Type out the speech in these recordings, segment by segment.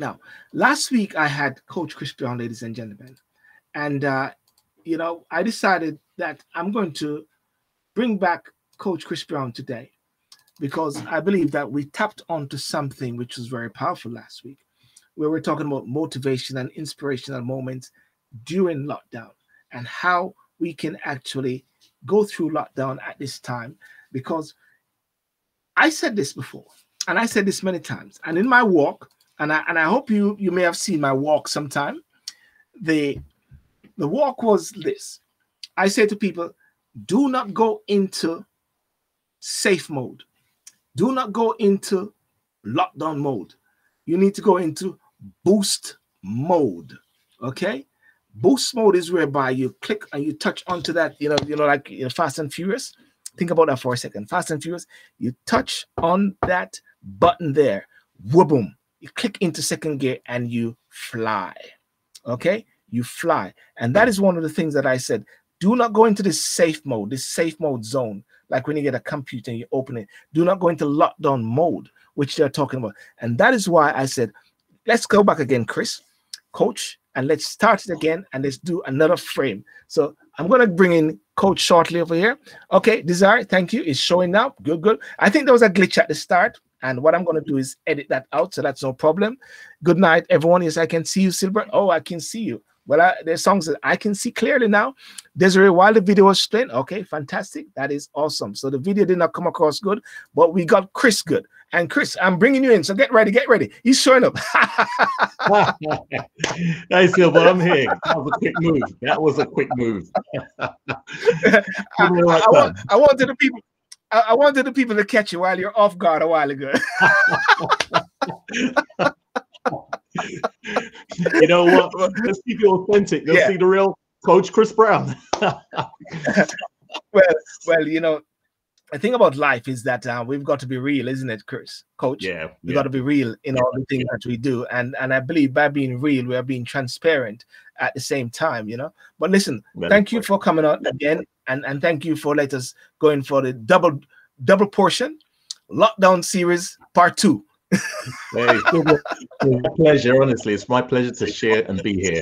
Now, last week I had Coach Chris Browne, ladies and gentlemen, and uh, you know I decided that I'm going to bring back Coach Chris Browne today because I believe that we tapped onto something which was very powerful last week, where we're talking about motivation and inspirational moments during lockdown and how we can actually go through lockdown at this time. Because I said this before, and I said this many times, and in my walk, and I and I hope you you may have seen my walk sometime. The the walk was this. I say to people, do not go into safe mode. Do not go into lockdown mode. You need to go into boost mode. Okay. Boost mode is whereby you click and you touch onto that, you know, you know, like you know, Fast and Furious. Think about that for a second. Fast and Furious, you touch on that button there, Whoop boom, you click into second gear and you fly. Okay, you fly. And that is one of the things that I said. Do not go into this safe mode, this safe mode zone, like when you get a computer and you open it. Do not go into lockdown mode, which they're talking about. And that is why I said, let's go back again, Chris, coach, and let's start it again and let's do another frame. So I'm going to bring in coach shortly over here. Okay, Desire, thank you. It's showing now. Good, good. I think there was a glitch at the start. And what I'm going to do is edit that out. So that's no problem. Good night, everyone. Yes, I can see you, Sylbourne. Oh, I can see you. Well, I, there's songs that I can see clearly now. Desiree, while the video was playing, okay, fantastic. That is awesome. So the video did not come across good, but we got Chris good. And Chris, I'm bringing you in. So get ready, get ready. He's showing up. hey, Sylbourne, I'm here. That was a quick move. That was a quick move. I, I, want, I wanted the people I, I, wanted the people to catch you while you're off guard a while ago. you know what? Let's keep it authentic. Let's yeah. see the real Coach Chris Browne. well, well, you know, the thing about life is that uh, we've got to be real, isn't it, Chris? Coach. Yeah. We yeah. got to be real in all the things that we do, and and I believe by being real, we are being transparent at the same time. You know. But listen, thank you for coming on again and and thank you for let us going for the double double portion lockdown series part two. hey, pleasure. Honestly, it's my pleasure to share and be here.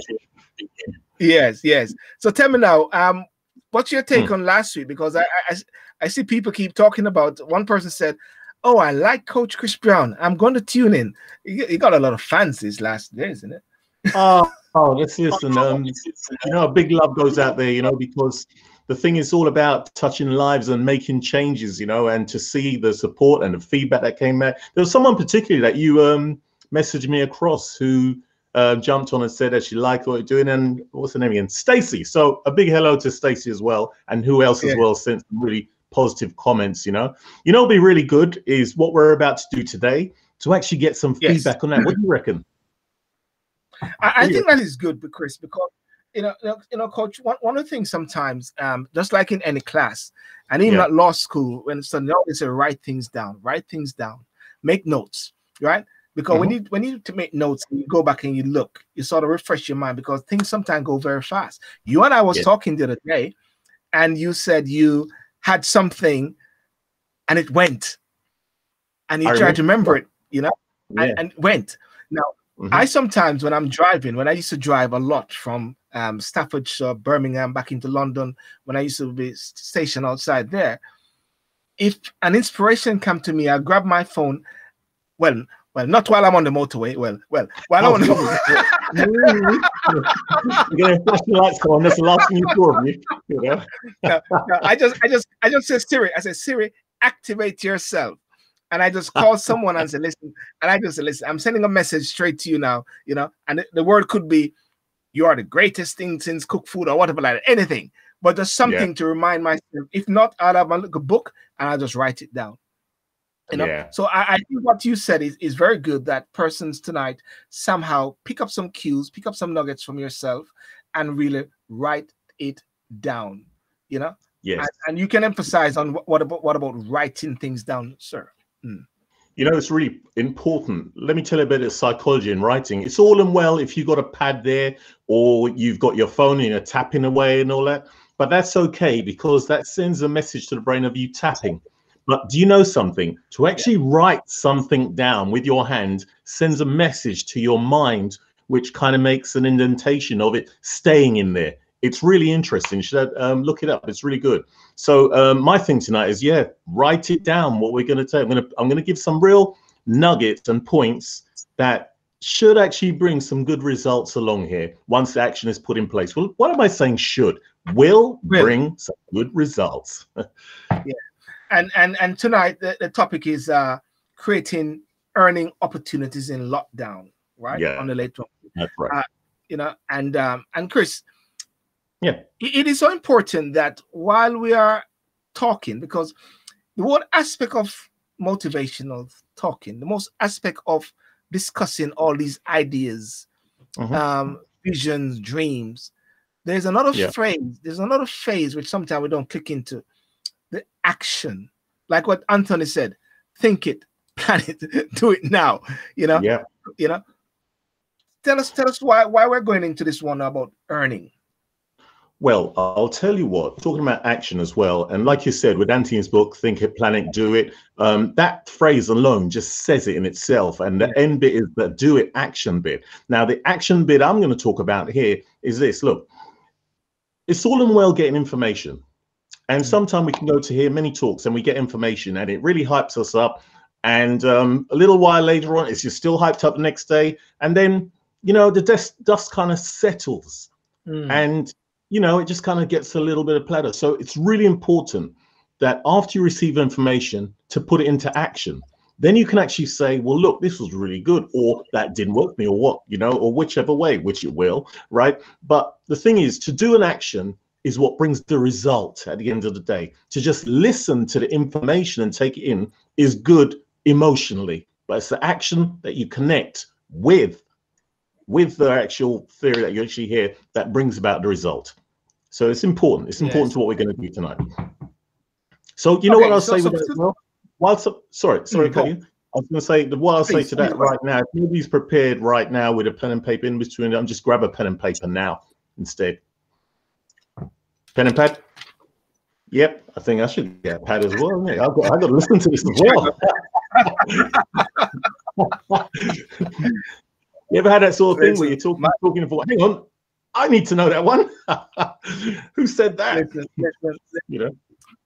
Yes, yes. So tell me now, um, what's your take hmm. on last week? Because I, I I see people keep talking about. One person said, "Oh, I like Coach Chris Browne. I'm going to tune in." You, got a lot of fans these last days, isn't it? oh, oh, let's listen. Um, you know, a big love goes out there. You know, because the thing is all about touching lives and making changes, you know, and to see the support and the feedback that came back. There was someone particularly that you um, messaged me across who uh, jumped on and said that she liked what you're doing. And what's her name again? Stacy. So a big hello to Stacy as well, and who else yeah. as well sent some really positive comments. You know, you know, be really good is what we're about to do today to actually get some yes. feedback on that. What do you reckon? I, I think that is good, Chris, because you know, you know, coach. One, one of the things sometimes, um, just like in any class, and even yeah. at law school, when it's no, it's a write things down, write things down, make notes, right? Because mm-hmm. when you when you to make notes, and you go back and you look, you sort of refresh your mind because things sometimes go very fast. You and I was yeah. talking the other day, and you said you had something, and it went, and you I tried to remember it, you know, yeah. and, and went. Now, mm-hmm. I sometimes when I'm driving, when I used to drive a lot from um, Staffordshire, Birmingham, back into London when I used to be stationed outside there. If an inspiration come to me, I grab my phone. Well, well, not while I'm on the motorway. Well, well, while oh, I'm on the motorway. You're gonna flash the lights on. That's the last thing you saw of me. You know? no, no, I just, I just, I just said Siri. I said Siri, activate yourself and I just call someone and say, listen, and I just say, listen, I'm sending a message straight to you now, you know, and the, the word could be, you are the greatest thing since cook food or whatever like that, anything. But just something yeah. to remind myself. If not, I'll have a book and I'll just write it down. You know, yeah. so I, I, think what you said is, is very good that persons tonight somehow pick up some cues, pick up some nuggets from yourself and really write it down. You know? Yes. And, and you can emphasize on what, what, about what about writing things down, sir. Mm. You know, it's really important. Let me tell you a bit of psychology in writing. It's all and well if you've got a pad there or you've got your phone and you're tapping away and all that, but that's okay because that sends a message to the brain of you tapping. But do you know something? To actually write something down with your hand sends a message to your mind, which kind of makes an indentation of it staying in there. It's really interesting. You should um, look it up. It's really good. So um, my thing tonight is, yeah, write it down. What we're going to take. I'm going to I'm going to give some real nuggets and points that should actually bring some good results along here once the action is put in place. Well, what am I saying? Should will bring some good results. yeah, and and and tonight the, the topic is uh creating earning opportunities in lockdown, right? Yeah, on the late. That's right. Uh, you know, and um and Chris, yeah, it, is so important that while we are talking, because the one aspect of motivational talking, the most aspect of discussing all these ideas, mm-hmm. um, visions, dreams. There's another yeah. phrase, there's another phase which sometimes we don't click into the action. Like what Anthony said, think it, plan it, do it now. You know, yeah, you know. Tell us, tell us why why we're going into this one about earning. Well, I'll tell you what, talking about action as well. And like you said, with Anthony's book, Think It, Plan It, Do It, um, that phrase alone just says it in itself. And the end bit is the do it action bit. Now, the action bit I'm going to talk about here is this look, it's all in well getting information. And mm. sometimes we can go to hear many talks and we get information and it really hypes us up. And um, a little while later on, it's just still hyped up the next day. And then, you know, the dust, dust kind of settles. Mm. And you know, it just kind of gets a little bit of platter. So it's really important that after you receive information to put it into action. Then you can actually say, well, look, this was really good, or that didn't work for me, or what, you know, or whichever way, which it will, right? But the thing is, to do an action is what brings the result at the end of the day. To just listen to the information and take it in is good emotionally, but it's the action that you connect with with the actual theory that you actually hear that brings about the result. So it's important. It's important yes. to what we're going to do tonight. So you know okay, what I'll so, say so, with so? While so, sorry, sorry, mm, I was going to say what I'll Please, say to that right now. If nobody's prepared right now with a pen and paper in between them, just grab a pen and paper now instead. Pen and pad. Yep, I think I should get a pad as well. I've got, I've got to listen to this as well. You ever had that sort of thing where you're talking, talking for, hang on, I need to know that one. Who said that? Listen, listen, you know.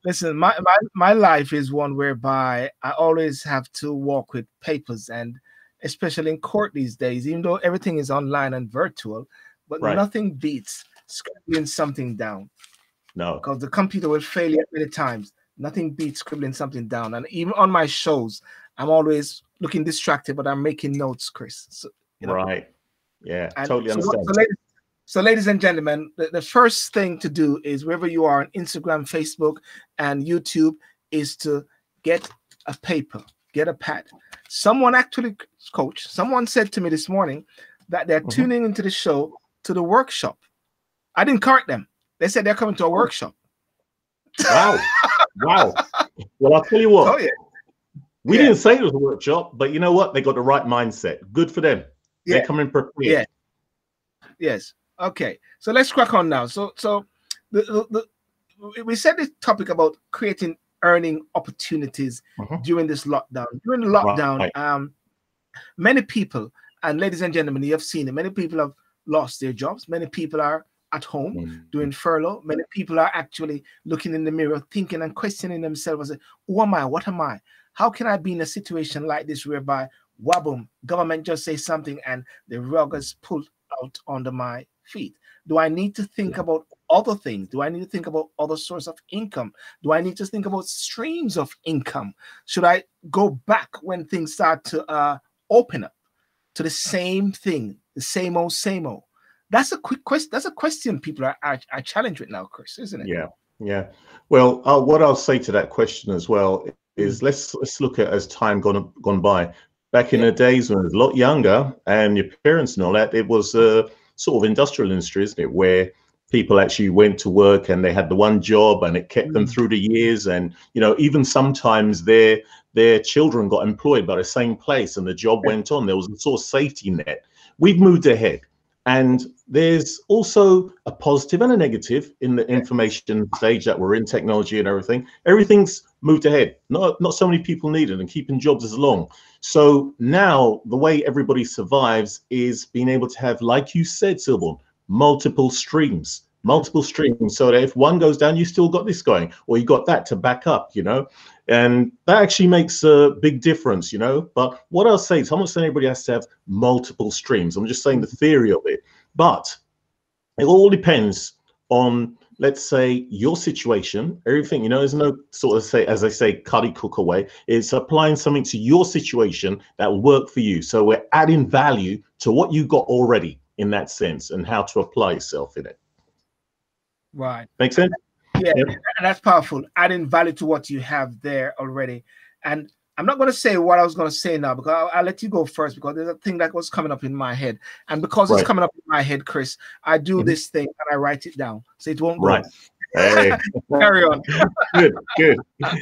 Listen, my, my my life is one whereby I always have to walk with papers and especially in court these days, even though everything is online and virtual, but right. nothing beats scribbling something down. No. Because the computer will fail you many times. Nothing beats scribbling something down. And even on my shows, I'm always looking distracted, but I'm making notes, Chris. So you know? Right. Yeah, and totally so understand. So ladies, so, ladies and gentlemen, the, the first thing to do is wherever you are on Instagram, Facebook, and YouTube, is to get a paper, get a pad. Someone actually, coach, someone said to me this morning that they're mm-hmm. tuning into the show to the workshop. I didn't correct them. They said they're coming to a workshop. Wow. wow. Well, I'll tell you what. Oh, yeah. We yeah. didn't say it was a workshop, but you know what? They got the right mindset. Good for them. Yeah. They're coming prepared. Yeah. Yes. Okay. So let's crack on now. So so the, the, the we said this topic about creating earning opportunities uh-huh. during this lockdown. During the lockdown, right. um, many people and ladies and gentlemen, you have seen it. Many people have lost their jobs. Many people are at home mm-hmm. doing furlough. Many people are actually looking in the mirror, thinking and questioning themselves. Who am I? What am I? How can I be in a situation like this whereby waboom, government just say something and the rug is pulled out under my feet? Do I need to think yeah. about other things? Do I need to think about other source of income? Do I need to think about streams of income? Should I go back when things start to uh, open up to the same thing, the same old, same old? That's a quick question. That's a question people are, are, are challenged with now, Chris, isn't it? Yeah, yeah. Well, uh, what I'll say to that question as well is let's let's look at as time gone gone by. Back in yeah. the days when I was a lot younger, and your parents and all that, it was a sort of industrial industry, isn't it, where people actually went to work and they had the one job and it kept mm. them through the years and you know even sometimes their their children got employed by the same place and the job yeah. went on. There was a sort of safety net. We've moved ahead. And there's also a positive and a negative in the information stage that we're in technology and everything. Everything's moved ahead. Not not so many people needed and keeping jobs as long. So now the way everybody survives is being able to have, like you said, Sylbourne, multiple streams, multiple streams. So that if one goes down, you still got this going, or you got that to back up, you know. And that actually makes a big difference, you know. But what I'll say is, I'm not saying everybody has to have multiple streams. I'm just saying the theory of it. But it all depends on let's say your situation everything you know there's no sort of say as i say cuddy cook away. It's applying something to your situation that will work for you. So we're adding value to what you got already in that sense and how to apply yourself in it. Right. Make sense? Yeah yep. that's powerful. Adding value to what you have there already. And I'm not going to say what I was going to say now because I'll, I'll, let you go first because there's a thing that was coming up in my head. And because right. it's coming up in my head, Chris, I do mm-hmm. this thing and I write it down so it won't go. Right. Hey. Carry on. good, good.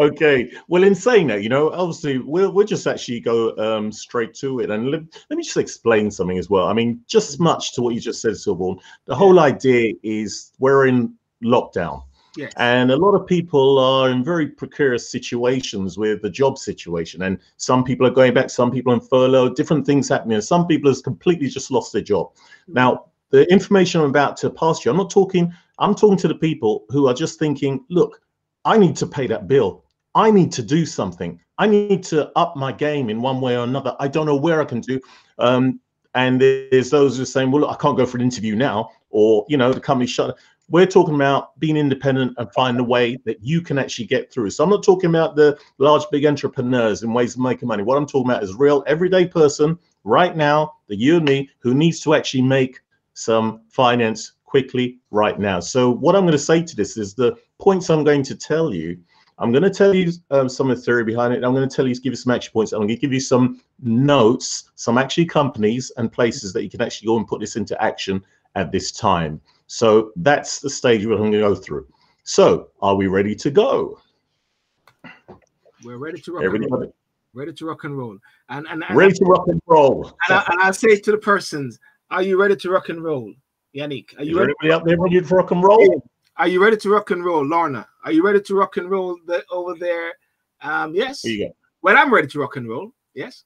Okay. Well, in saying that, you know, obviously we'll we'll just actually go um, straight to it. And let, let me just explain something as well. I mean, just much to what you just said, Sylbourne. The whole idea is we're in lockdown Yes. And a lot of people are in very precarious situations with the job situation. And some people are going back, some people on furlough, different things happening. And some people have completely just lost their job. Mm-hmm. Now, the information I'm about to pass you, I'm not talking, I'm talking to the people who are just thinking, look, I need to pay that bill. I need to do something. I need to up my game in one way or another. I don't know where I can do. Um, and there's those who are saying, well, look, I can't go for an interview now, or, you know, the company shut. We're talking about being independent and finding a way that you can actually get through. So I'm not talking about the large, big entrepreneurs and ways of making money. What I'm talking about is real everyday person right now, the you and me, who needs to actually make some finance quickly right now. So what I'm going to say to this is the points I'm going to tell you. I'm going to tell you um, some of the theory behind it. I'm going to tell you, give you some action points. I'm going to give you some notes, some actually companies and places that you can actually go and put this into action at this time. So that's the stage we're going to go through. So are we ready to go? We're ready to rock and roll. Ready to rock and roll. And, and, and ready to rock and roll. And I, and I, say to the persons, are you ready to rock and roll? Yannick, are you ready? Everybody up there ready to rock and roll? Are you ready to rock and roll? Lorna, are you ready to rock and roll the, over there? Um, yes. Here you go. Well, I'm ready to rock and roll. Yes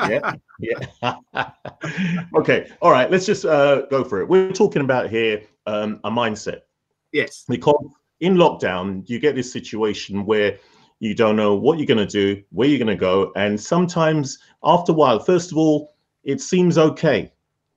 yeah, yeah. okay, all right. Let's just uh, go for it. We're talking about here um, a mindset. Yes. Because in lockdown, you get this situation where you don't know what you're going to do, where you're going to go, and sometimes after a while, first of all, it seems okay.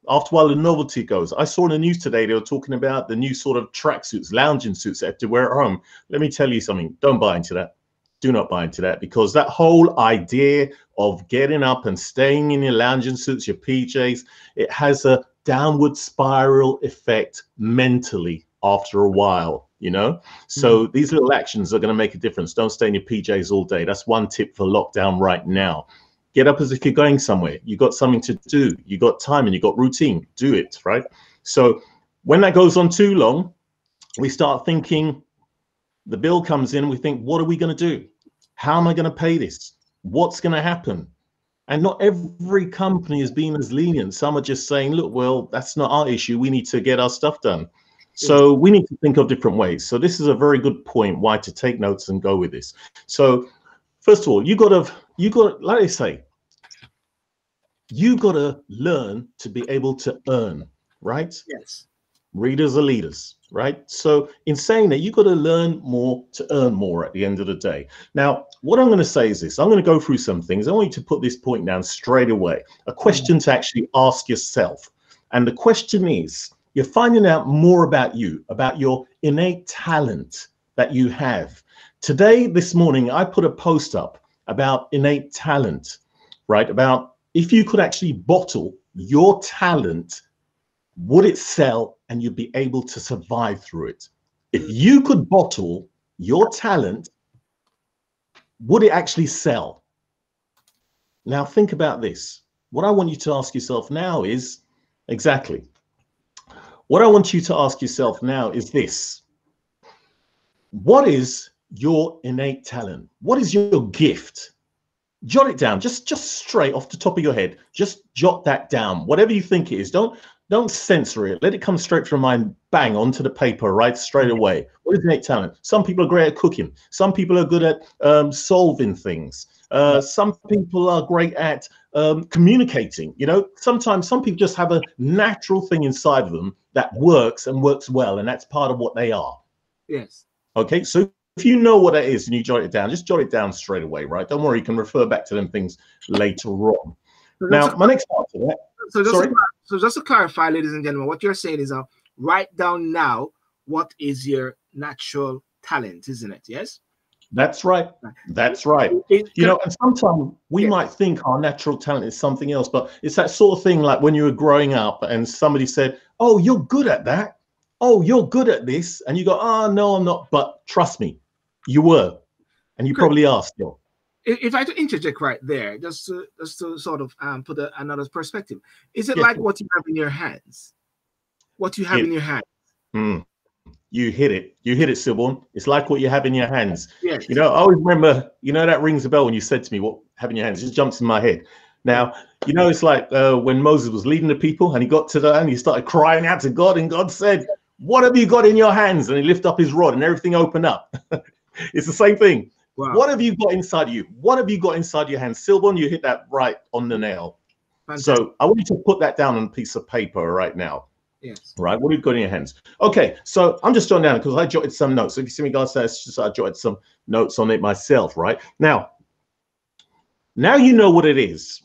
After a while, the novelty goes. I saw in the news today they were talking about the new sort of tracksuits, lounging suits that have to wear at home. Let me tell you something. Don't buy into that do not buy into that because that whole idea of getting up and staying in your lounging suits, your PJs, it has a downward spiral effect mentally after a while, you know? So mm-hmm. these little actions are going to make a difference. Don't stay in your PJs all day. That's one tip for lockdown right now. Get up as if you're going somewhere. You got something to do. You got time and you got routine. Do it, right? So when that goes on too long, we start thinking the bill comes in. We think, what are we going to do? How am I going to pay this? What's going to happen? And not every company is being as lenient. Some are just saying, look, well, that's not our issue. We need to get our stuff done. So we need to think of different ways. So this is a very good point why to take notes and go with this. So first of all, you got to you got like I say, you got to learn to be able to earn, right? Yes. Readers are leaders right? So in saying that, you've got to learn more to earn more at the end of the day. Now, what I'm going to say is this, I'm going to go through some things. I want you to put this point down straight away, a question to actually ask yourself. And the question is, you're finding out more about you, about your innate talent that you have. Today, this morning, I put a post up about innate talent, right? About if you could actually bottle your talent, would it sell and you'd be able to survive through it. If mm. you could bottle your talent, would it actually sell? Now, think about this. What I want you to ask yourself now is exactly what I want you to ask yourself now is this What is your innate talent? What is your gift? Jot it down, just just straight off the top of your head. Just jot that down. Whatever you think it is. Don't Don't censor it. Let it come straight from my bang onto the paper, right straight away. What is innate talent? Some people are great at cooking. Some people are good at um, solving things. Uh, some people are great at um, communicating. You know, sometimes some people just have a natural thing inside of them that works and works well, and that's part of what they are. Yes. Okay, so if you know what it is and you jot it down, just jot it down straight away, right? Don't worry, you can refer back to them things later on. Now, my next part to that, so just, sorry? to, so just to clarify, ladies and gentlemen, what you're saying is uh, write down now what is your natural talent, isn't it? Yes. that's right. That's right. It- You know, and sometimes we Yeah. might think our natural talent is something else, but it's that sort of thing like when you were growing up and somebody said, Oh, you're good at that. Oh, you're good at this. And you go, Oh, no, I'm not. But trust me, you were. And you Good. probably are still. If I to interject right there, just to just to sort of um, put a, another perspective, is it Yeah, like what you have in your hands? What you have Yeah. in your hand? Hmm. You hit it. You hit it, Sylbourne. It's like what you have in your hands. Yes. You know, I always remember, you know, that rings a bell when you said to me, What have in your hands? It just jumps in my head. Now, you know, it's like uh, when Moses was leading the people and he got to the and he started crying out to God, and God said, What have you got in your hands? And he lifted up his rod and everything opened up. it's the same thing. Wow. What have you got inside you? What have you got inside your hands? Sylbourne, you hit that right on the nail. Fantastic. So I want you to put that down on a piece of paper right now. yes. Right, what have you got in your hands? Okay, so I'm just jotting down because I jotted some notes. So if you see me, guys, that's just I jotted some notes on it myself. Right now, now you know what it is,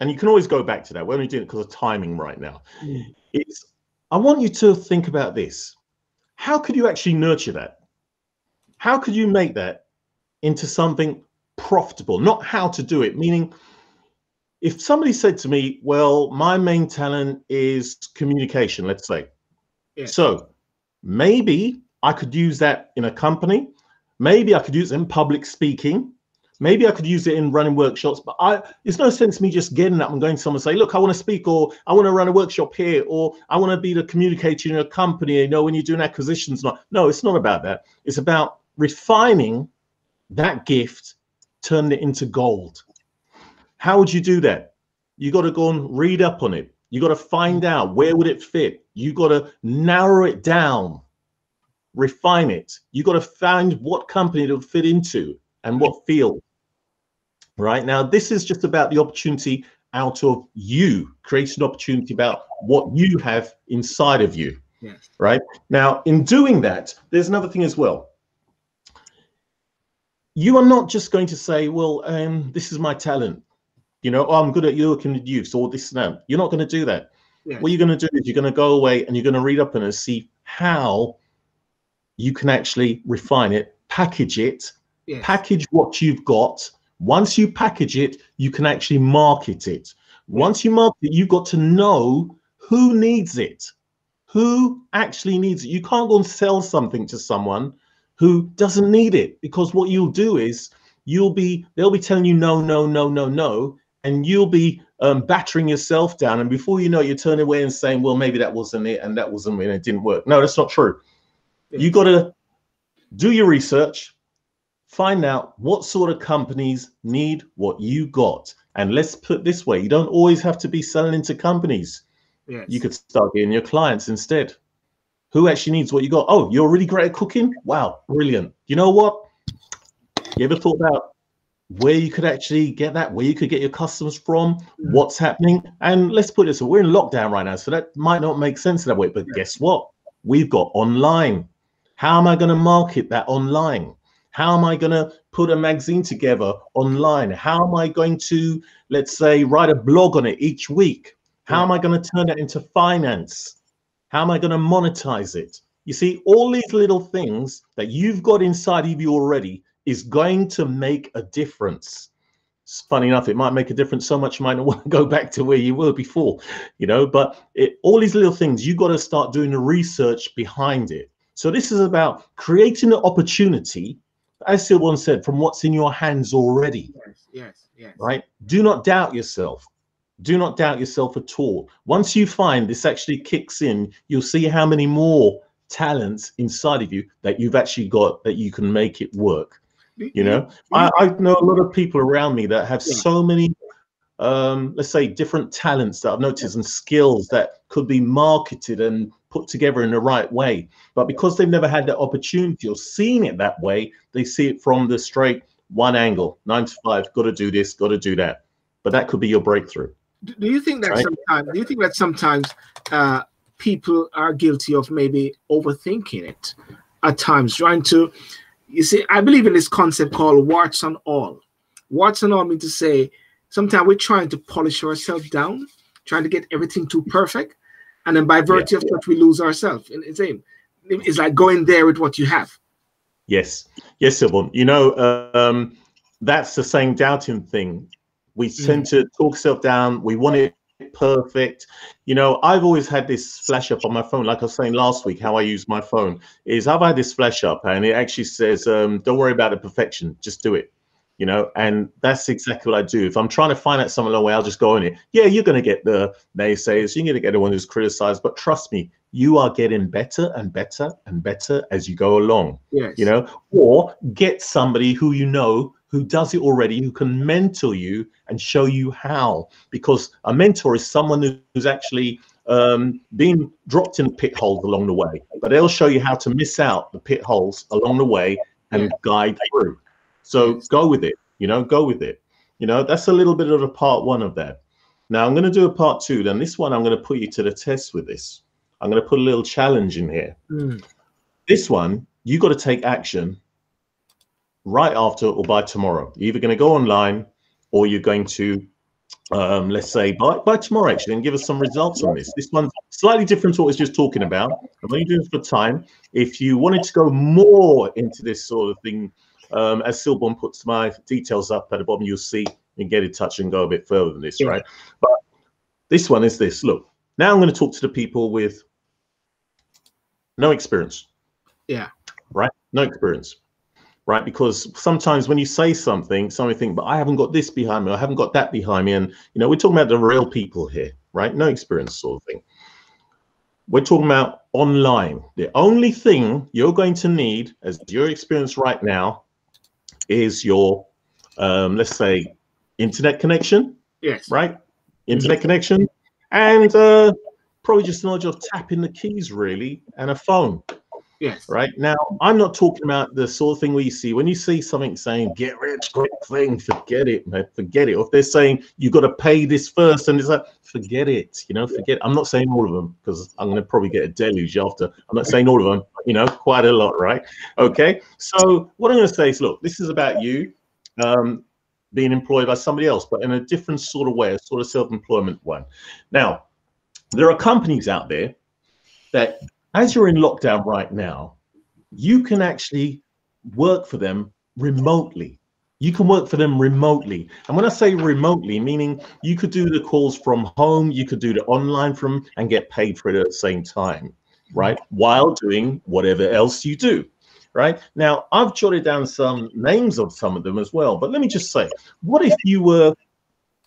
and you can always go back to that. We're only doing it because of timing right now. Mm. It's I want you to think about this. How could you actually nurture that? How could you make that into something profitable? Not how to do it, meaning if somebody said to me, Well, my main talent is communication, let's say. Yes. So maybe I could use that in a company. Maybe I could use it in public speaking. Maybe I could use it in running workshops, but I it's no sense me just getting up and going to someone and say, look, I want to speak, or I want to run a workshop here, or I want to be the communicator in a company, you know, when you're doing acquisitions. Not no, it's not about that. It's about refining that gift, turning it into gold. How would you do that? You got to go and read up on it. You got to find out where would it fit. You got to narrow it down, refine it. You got to find what company it will fit into and what field. Right now, this is just about the opportunity out of you, creating an opportunity about what you have inside of you. Yes. Right now, in doing that, there's another thing as well. You are not just going to say, "Well, um, this is my talent," you know, oh, "I'm good at working with youth," or this and that. You're not going to do that. Yes. What you're going to do is you're going to go away and you're going to read up and see how you can actually refine it, package it, yes. package what you've got. Once you package it, you can actually market it. Once you market it, you've got to know who needs it, who actually needs it. You can't go and sell something to someone who doesn't need it because what you'll do is you'll be they'll be telling you no, no, no, no, no, and you'll be um, battering yourself down. And before you know, it, you turn away and saying, "Well, maybe that wasn't it, and that wasn't it, and it didn't work." No, that's not true. You Yes. got to do your research, find out what sort of companies need what you got. And let's put it this way you don't always have to be selling into companies. Yes. You could start getting your clients instead. Who actually needs what you got? Oh, you're really great at cooking? Wow, brilliant. You know what? You ever thought about where you could actually get that, where you could get your customers from, Mhm. what's happening? And let's put this, we're in lockdown right now, so that might not make sense that way. But guess what? We've got online. How am I going to market that online? How am I going to put a magazine together online? How am I going to, let's say, write a blog on it each week? How am I going to turn that into finance? How am I going to monetize it? You see, all these little things that you've got inside of you already is going to make a difference. It's funny enough, it might make a difference so much you might not want to go back to where you were before, you know. But it, all these little things, you've got to start doing the research behind it. So this is about creating an opportunity, as Sylbourne said, from what's in your hands already Yes. Yes. Yes. right? Do not doubt yourself. Do not doubt yourself at all. Once you find this actually kicks in, you'll see how many more talents inside of you that you've actually got that you can make it work. You know, I, I know a lot of people around me that have Yeah. so many um, let's say different talents that I've noticed and skills that could be marketed and put together in the right way. But because they've never had that opportunity or seen it that way, they see it from the straight one angle, nine to five, got to do this, got to do that. But that could be your breakthrough. Do you think that right? sometimes? Do you think that sometimes uh, people are guilty of maybe overthinking it at times, trying to? You see, I believe in this concept called warts on all. Warts on all mean to say sometimes we're trying to polish ourselves down, trying to get everything too perfect, and then by virtue yeah. of that we lose ourselves. And it's it's like going there with what you have. Yes, yes, Sylbourne. You know, um, that's the same doubting thing. We mm. tend to talk self down. We want it perfect. You know, I've always had this flash up on my phone, like I was saying last week, how I use my phone is I've had this flash up and it actually says, um, don't worry about the perfection, just do it you know, and that's exactly what I do. If I'm trying to find out something along the way, I'll just go in it. Yeah, you're going to get the naysayers, you're going to get the one who's criticized, but trust me, you are getting better and better and better as you go along. Yes. You know, or get somebody who you know who does it already, who can mentor you and show you how. Because a mentor is someone who's actually um, been dropped in pit holes along the way, but they'll show you how to miss out the pit holes along the way and guide through. So go with it, you know, go with it. You know, that's a little bit of a part one of that. Now I'm going to do a part two. Then this one, I'm going to put you to the test with this. I'm going to put a little challenge in here. Mm. This one, you got to take action right after or by tomorrow. You're either going to go online or you're going to, um, let's say, by, by tomorrow actually, and give us some results on this. This one's slightly different to what I was just talking about. I'm only doing for time. If you wanted to go more into this sort of thing, um, as Sylbourne puts my details up at the bottom, you'll see and get in touch and go a bit further than this, yeah. right? But this one is this. Look, now I'm going to talk to the people with no experience. Yeah. Right? No experience. Right? Because sometimes when you say something, somebody think, but I haven't got this behind me, I haven't got that behind me. And you know, we're talking about the real people here, right? No experience sort of thing. We're talking about online. The only thing you're going to need as your experience right now is your, um, let's say, internet connection. Yes. Right? Internet mm-hmm. connection. And uh, probably just knowledge of tapping the keys, really, and a phone. Yes. Right now, I'm not talking about the sort of thing you see when you see something saying "get rich quick" thing. Forget it, man. Forget it. Or if they're saying you got to pay this first, and it's like, forget it. You know, forget. I'm not saying all of them because I'm going to probably get a deluge after. I'm not saying all of them. You know, quite a lot, right? Okay. So what I'm going to say is, look, this is about you um, being employed by somebody else, but in a different sort of way, a sort of self-employment one. Now, there are companies out there that as you're in lockdown right now, you can actually work for them remotely. You can work for them remotely. And when I say remotely, meaning you could do the calls from home, you could do the online from and get paid for it at the same time, right? While doing whatever else you do. Right now, I've jotted down some names of some of them as well. But let me just say, what if you were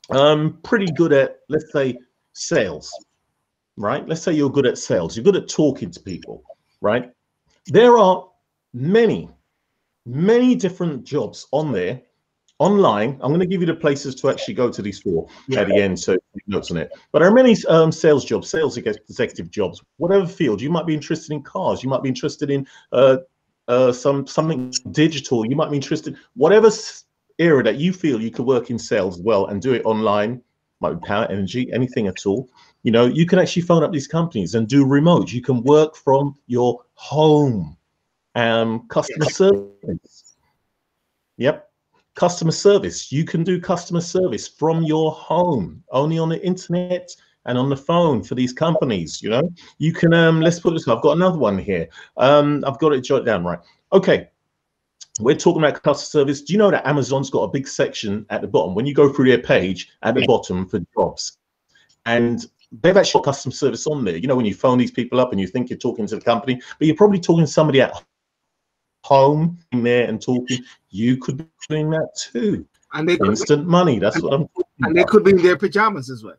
um, pretty good at, let's say, sales, right? Let's say you're good at sales, you're good at talking to people, right? There are many, many different jobs on there online. I'm going to give you the places to actually go to these four yeah. at the end, so notes on it. But there are many um, sales jobs, sales executive jobs, whatever field. You might be interested in cars. You might be interested in uh, uh, some something digital. You might be interested, whatever area that you feel you could work in sales well and do it online. Might be power, energy, anything at all you know, you can actually phone up these companies and do remote. You can work from your home. Um, customer service. Yep. Customer service. You can do customer service from your home, only on the internet and on the phone for these companies. You know, you can. Um, let's put this. I've got another one here. Um, I've got it jotted down right. Okay, we're talking about customer service. Do you know that Amazon's got a big section at the bottom when you go through their page at the bottom for jobs? And they've actually got customer service on there. You know, when you phone these people up and you think you're talking to the company, but you're probably talking to somebody at home in there and talking. You could be doing that too. And they instant money. That's what I'm. and they could be in their pajamas as well.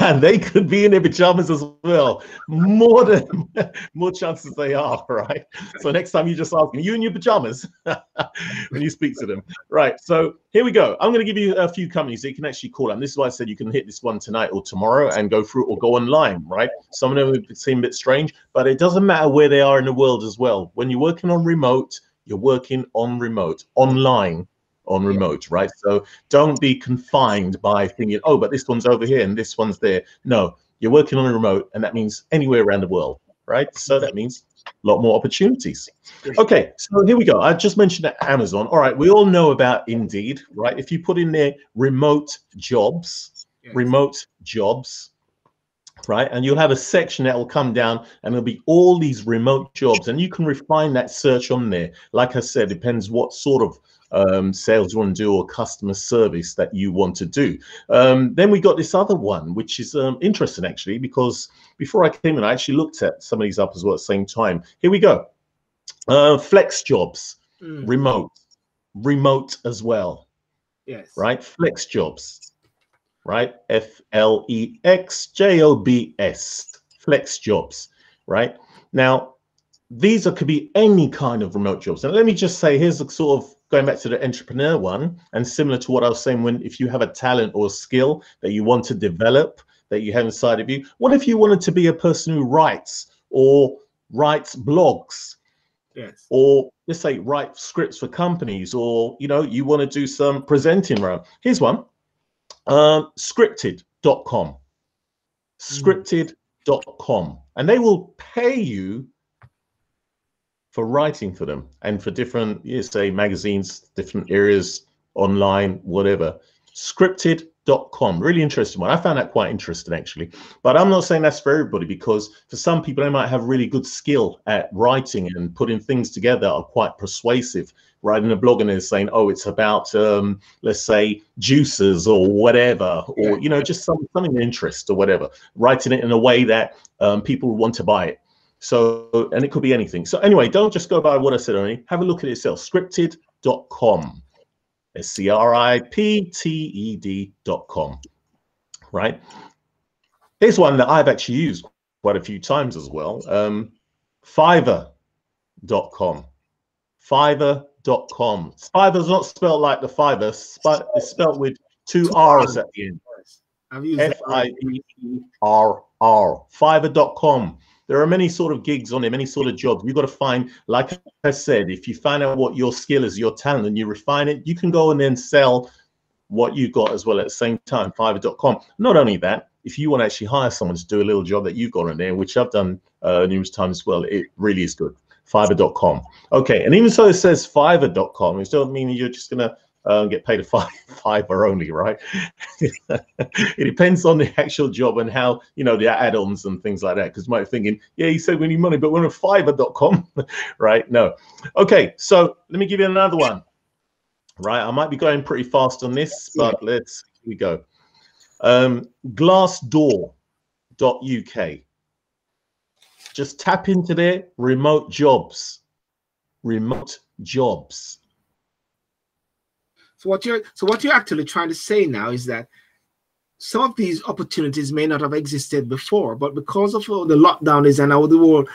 And they could be in their pajamas as well. More than more chances they are, right? So next time you just ask them, you in your pajamas when you speak to them, right? So here we go. I'm going to give you a few companies that you can actually call, and this is why I said you can hit this one tonight or tomorrow and go through or go online, right? Some of them seem a bit strange, but it doesn't matter where they are in the world as well. When you're working on remote, you're working on remote, online on remote, right? So don't be confined by thinking, oh, but this one's over here and this one's there. No, you're working on a remote, and that means anywhere around the world, right? So that means a lot more opportunities. Okay, so here we go. I just mentioned Amazon. All right, we all know about Indeed, right? If you put in there remote jobs, yes. remote jobs, right? And you'll have a section that will come down and there'll be all these remote jobs and you can refine that search on there. Like I said, depends what sort of um, sales you want to do or customer service that you want to do. Um, then we got this other one, which is um, interesting actually, because before I came in, I actually looked at some of these up as well at the same time. Here we go. Uh, FlexJobs, mm. remote, remote as well. Yes. Right? FlexJobs, right? F L E X J O B S, FlexJobs, right? Now, these are, could be any kind of remote jobs. And let me just say, here's a sort of going back to the entrepreneur one and similar to what I was saying when if you have a talent or skill that you want to develop that you have inside of you, what if you wanted to be a person who writes or writes blogs? Yes. Or let's say write scripts for companies, or you know, you want to do some presenting around. Here's one. Um, scripted.com. Scripted.com. And they will pay you for writing for them and for different, you say, magazines, different areas, online, whatever. Scripted.com, really interesting one. I found that quite interesting actually. But I'm not saying that's for everybody because for some people, they might have really good skill at writing and putting things together are quite persuasive. Writing a blog and they're saying, oh, it's about, um, let's say, juices or whatever, or, you know, just some, something of interest or whatever. Writing it in a way that um, people want to buy it. So, and it could be anything. So anyway, don't just go by what I said only. Have a look at it yourself. Scripted.com. S-C-R-I-P-T-E-D.com. Right? Here's one that I've actually used quite a few times as well. Um, Fiverr.com. Fiverr.com. Fiverr's not spelled like the fiber, but it's spelled with two R's at the end. F-I-V-E-R-R. Fiverr.com there are many sort of gigs on there, many sort of jobs. You've got to find, like I said, if you find out what your skill is, your talent, and you refine it, you can go and then sell what you've got as well at the same time, fiverr.com. Not only that, if you want to actually hire someone to do a little job that you've got in there, which I've done uh, numerous times as well, it really is good. Fiverr.com. Okay, and even so it says Fiverr.com, it doesn't mean you're just going uh, get paid a five fiver only, right? it depends on the actual job and how you know the add-ons and things like that. Because you might be thinking, yeah, he said we need money, but we're on fiverr.com, right? No. Okay, so let me give you another one. Right, I might be going pretty fast on this, but let's here we go. Um, glassdoor.uk. Just tap into there, remote jobs. Remote jobs so what you're so what you're actually trying to say now is that some of these opportunities may not have existed before, but because of the lockdown is and now the world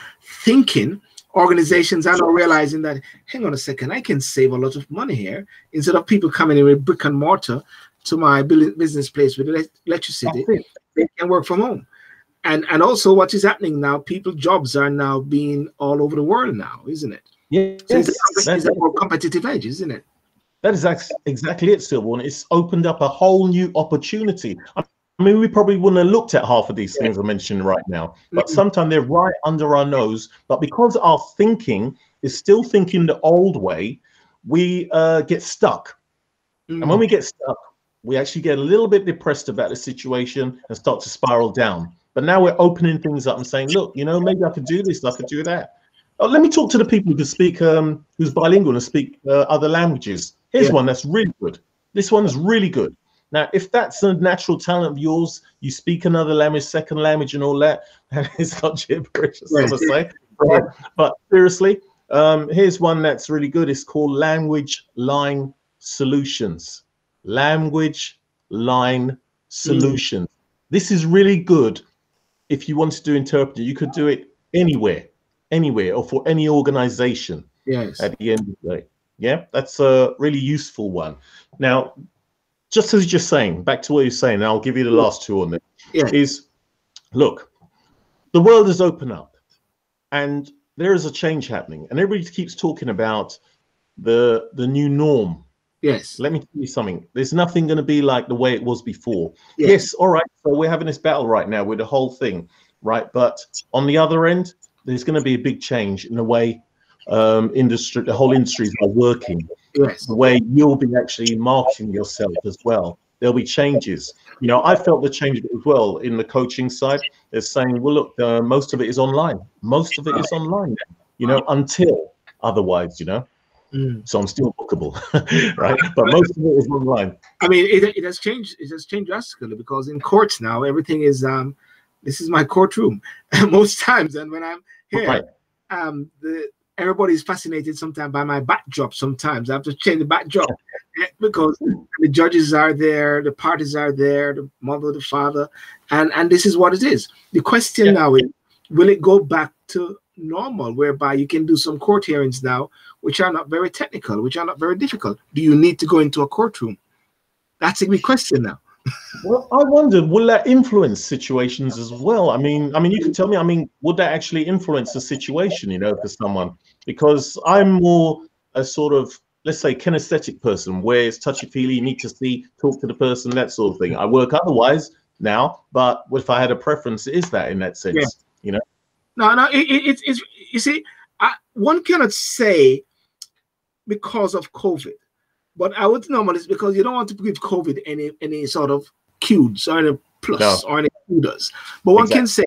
thinking, organizations are now realizing that hang on a second, I can save a lot of money here instead of people coming in with brick and mortar to my business place with electricity. They can work from home. And and also what is happening now, people jobs are now being all over the world now, isn't it? Yeah, so it's, it's a more competitive edge, isn't it? That is exactly it, Sylbourne. It's opened up a whole new opportunity. I mean, we probably wouldn't have looked at half of these things I mentioned right now, but mm-hmm. sometimes they're right under our nose. But because our thinking is still thinking the old way, we uh, get stuck. Mm-hmm. And when mm. we get stuck, we actually get a little bit depressed about the situation and start to spiral down. But now we're opening things up and saying, look, you know, maybe I could do this, I could do that. Oh, let me talk to the people who can speak, um, who's bilingual and speak uh, other languages. Here's yeah. one that's really good. This one's really good. Now, if that's a natural talent of yours, you speak another language, second language, and all that, it's not gibberish, as some say. Right. But seriously, um, here's one that's really good. It's called Language Line Solutions. Language Line Solutions. Mm. this is really good. If you want to do interpreting, you could do it anywhere, anywhere, or for any organization. Yes. At the end of the day, yeah, that's a really useful one. Now, just as you're saying, back to what you're saying, I'll give you the last two on this. Yeah. Is look, the world has opened up, and there is a change happening, and everybody keeps talking about the the new norm. Yes. Let me tell you something. There's nothing going to be like the way it was before. Yeah. Yes, all right. So we're having this battle right now with the whole thing, right? But on the other end, there's going to be a big change in the way um, industry, the whole industries are working. Yes. The way you'll be actually marketing yourself as well. There'll be changes. You know, I felt the change as well in the coaching side. They're saying, well, look, uh, most of it is online. Most of it is online. You know, until otherwise, you know. Mm. So I'm still bookable, right? But most of it is online. I mean, it, it has changed. It has changed drastically because in courts now, everything is. um This is my courtroom most times, and when I'm here, Right. um, the everybody's fascinated sometimes by my backdrop. Sometimes I have to change the backdrop because the judges are there, the parties are there, the mother, the father, and and this is what it is. The question Yeah. now is, will it go back to normal, whereby you can do some court hearings now, which are not very technical, which are not very difficult? Do you need to go into a courtroom? That's a big question now. Well, I wonder, will that influence situations as well? I mean, I mean, you can tell me. I mean, would that actually influence the situation? You know, for someone, because I'm more a sort of let's say kinesthetic person, where it's touchy feely. You need to see, talk to the person, that sort of thing. I work otherwise now, but if I had a preference, it is that in that sense? Yeah. You know, No, no, it, it, it's, it's you see, I, one cannot say because of COVID, but I would normally it's because you don't want to give COVID any any sort of cues or any plus No. or any kudos. But one can say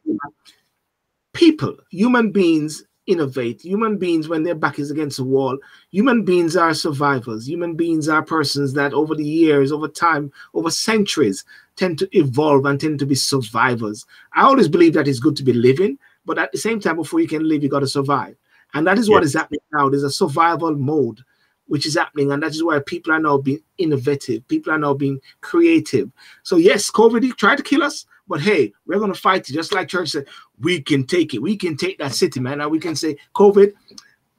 people, human beings innovate. Human beings, when their back is against the wall, human beings are survivors. Human beings are persons that over the years, over time, over centuries, tend to evolve and tend to be survivors. I always believe that it's good to be living, but at the same time, before you can live, you got to survive. And that is what Yes. is happening now. There's a survival mode which is happening, and that is why people are now being innovative. People are now being creative. So yes, COVID tried to kill us, but hey, we're gonna fight it. Just like Churchill said, we can take it. We can take that city, man. And we can say COVID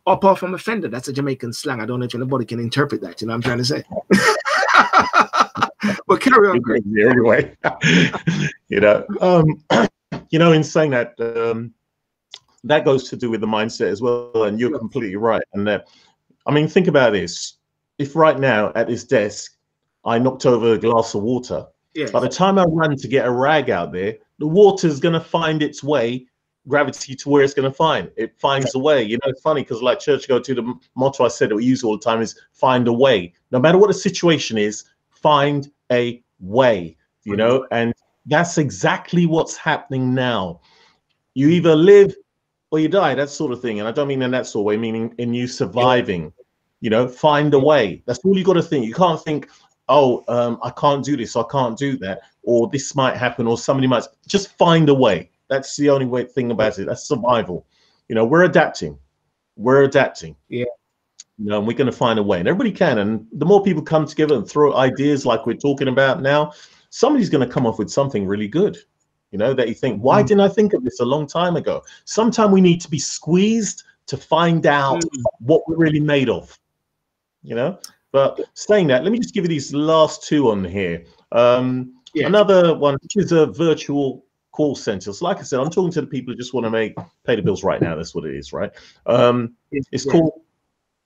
up off from offender. That's a Jamaican slang. I don't know if anybody can interpret that. You know what I'm trying to say. but carry on, anyway, you know, um, you know, in saying that, um, that goes to do with the mindset as well. And you're Yeah. completely right. And that, I mean, think about this: if right now at this desk I knocked over a glass of water, Yes. by the time I run to get a rag out there, the water's going to find its way, gravity to where it's going to find. It finds a way. You know, it's funny because like church go to the motto I said that we use all the time is find a way. No matter what the situation is, find a way. You know, and that's exactly what's happening now. You either live or you die, that sort of thing. And I don't mean in that sort of way, meaning in you surviving. You know, find a way. That's all you got to think. You can't think, oh, um, I can't do this, I can't do that, or this might happen, or somebody might just find a way. That's the only way thing about it. That's survival. You know, we're adapting. We're adapting. Yeah. You know, and we're going to find a way, and everybody can. And the more people come together and throw ideas like we're talking about now, somebody's going to come up with something really good. You know, that you think, why Mm. didn't I think of this a long time ago? Sometime we need to be squeezed to find out Mm. what we're really made of. You know, but saying that, let me just give you these last two on here. Um, Yeah. Another one which is a virtual call center. So, like I said, I'm talking to the people who just want to make pay the bills right now. That's what it is, right? Um, it's Yeah. called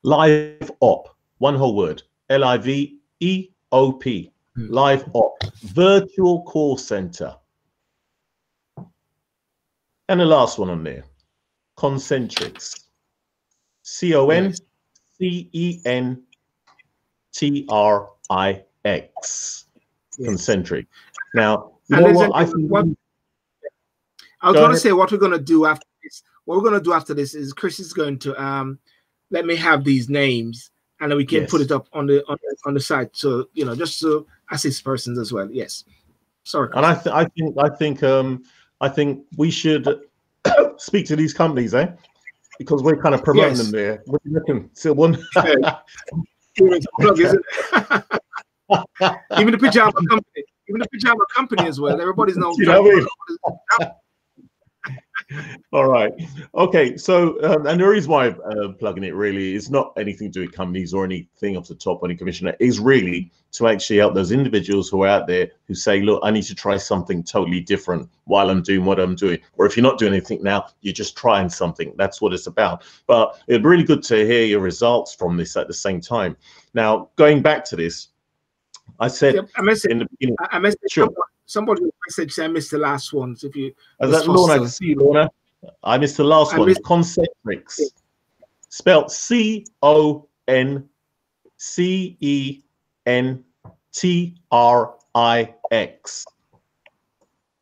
Live Op. One whole word. L I V E O P. Hmm. Live Op. Virtual call center. And the last one on there. Concentrix. C O N C E N T R I X. Yes. Concentrix. Now, you And know what? I think what- I was Go going to say what we're going to do after this. What we're going to do after this is Chris is going to um let me have these names and then we can put it up on the on the, on the site. So you know, just to assist persons as well. Yes. Sorry. and I, th- I think I think um I think we should speak to these companies, eh? Because we're kind of promoting Yes. them there. What do you reckon, Sylbourne? Even the plug, isn't? Even the pajama company. even the pajama company as well. Everybody's now. You know? All right. Okay. So, um, and the reason why I'm uh, plugging it really is not anything to do with companies or anything off the top or any commissioner. Is really to actually help those individuals who are out there who say, "Look, I need to try something totally different while I'm doing what I'm doing." Or if you're not doing anything now, you're just trying something. That's what it's about. But it's really good to hear your results from this at the same time. Now, going back to this, I said I missed in the beginning. I it. Somebody, somebody messaged I missed the last ones. If you Is that Lorna? I can see Lorna. I missed the last I one. missed- Concentrix. Spelled C O N C E N T R I X.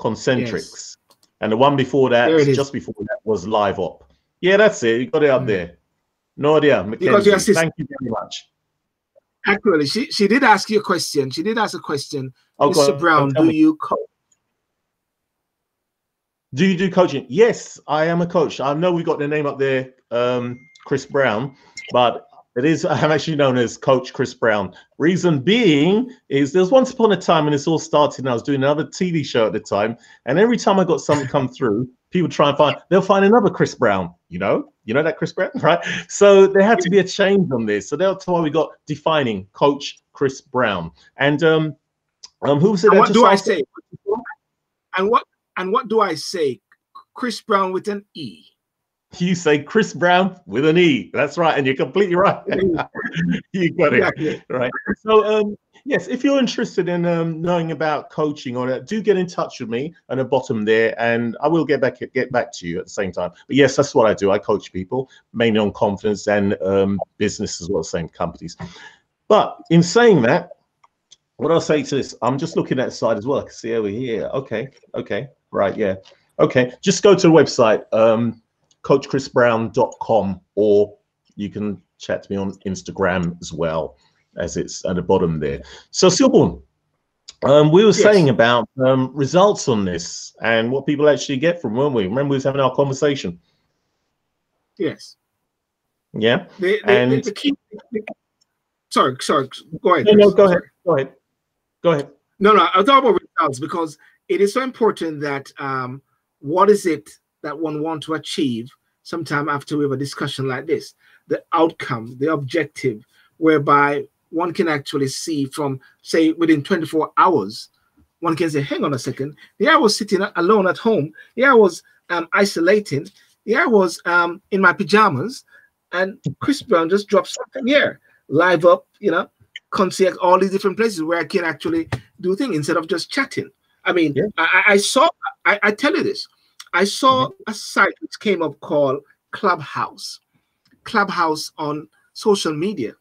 Concentrix. And the one before that, There it is. just before that, was Live Op. Yeah, that's it. You got it up Mm. there. No. Because Mackenzie, thank you very much. Actually, she she did ask you a question. She did ask a question. Oh, Mr. Browne, do me. you coach? Do you do coaching? Yes, I am a coach. I know we got the name up there, um, Chris Browne, but it is I'm actually known as Coach Chris Browne. Reason being is there's once upon a time when this all started, and I was doing another TV show at the time, and every time I got something come through, people try and find they'll find another Chris Brown. You know, you know that Chris Brown, right? So there had to be a change on this. So that's why we got defining Coach Chris Browne. And um, um, who was it? And what do I say? And what and what do I say? Chris Browne with an E. You say Chris Browne with an E. That's right, and you're completely right. you got it Exactly. right. So, um, yes, if you're interested in um, knowing about coaching or that, do get in touch with me at the bottom there, and I will get back get back to you at the same time. But yes, that's what I do. I coach people mainly on confidence and um, business as well, same companies. But in saying that, what I'll say to this, I'm just looking at the side as well. I can see over here. Okay, okay, right, yeah. Okay, just go to the website, um, coachchrisbrowne.com, or you can chat to me on Instagram as well, as it's at the bottom there. So, Sylbourne, um, we were Yes. saying about um, results on this and what people actually get from, weren't we? Remember, we was having our conversation. Yes. Yeah. The, the, And- the key. sorry, sorry. Go ahead. No, no, go ahead. Go ahead. Go ahead. No, no. I'll talk about results because it is so important that um, what is it that one want to achieve sometime after we have a discussion like this, the outcome, the objective, whereby one can actually see from say within 24 hours, one can say, hang on a second, yeah, I was sitting alone at home, yeah, I was um, isolating, yeah, I was um, in my pajamas, and Chris Browne just dropped something here, Live Op, you know, concert, all these different places where I can actually do things instead of just chatting. I mean, Yeah. I, I I saw, I, I tell you this, I saw mm-hmm. a site which came up called Clubhouse, Clubhouse on social media.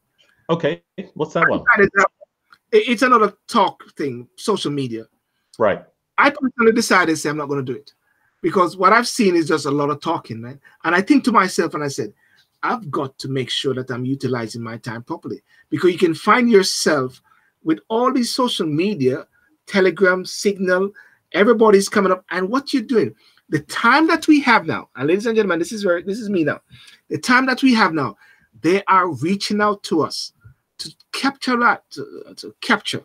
Okay. What's that one? And it's It's another talk thing, social media. Right. I personally decided, to say, I'm not going to do it because what I've seen is just a lot of talking, man. And I think to myself, and I said, I've got to make sure that I'm utilizing my time properly because you can find yourself with all these social media, Telegram, Signal, everybody's coming up. And what you're doing, the time that we have now, and ladies and gentlemen, this is where this is me now. The time that we have now, they are reaching out to us to capture that, to, to capture,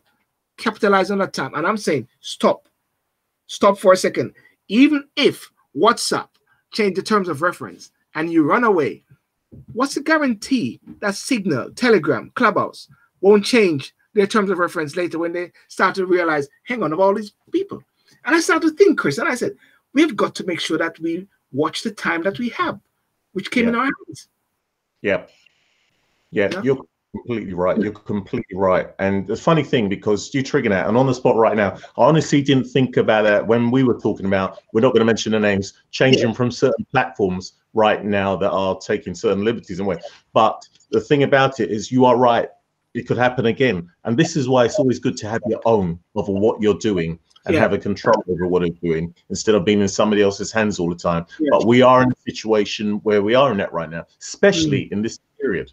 capitalize on that time. And I'm saying, stop, stop for a second. Even if WhatsApp change the terms of reference and you run away, what's the guarantee that Signal, Telegram, Clubhouse won't change their terms of reference later when they start to realize, hang on, of all these people. And I started to think, Chris, and I said, we've got to make sure that we watch the time that we have, which came in our hands. Yeah. Yeah, Yeah. you're completely right. You're completely right. And the funny thing, because you trigger that, and on the spot right now, I honestly didn't think about that when we were talking about, we're not going to mention the names, changing from certain platforms right now that are taking certain liberties away. But the thing about it is, you are right. It could happen again. And this is why it's always good to have your own of what you're doing and Yeah. have a control over what you're doing instead of being in somebody else's hands all the time. Yeah. But we are in a situation where we are in that right now, especially in this period,